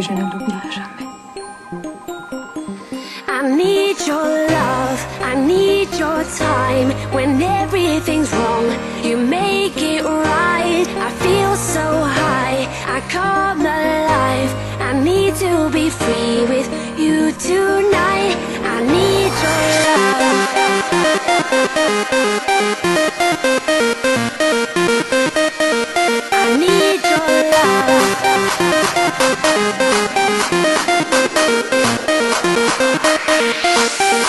que je ne l'oublierai jamais. I need your love, I need your time. When everything's wrong, you make it right. I feel so high, I come alive. I need to be free with you tonight. I need your love. I need your love.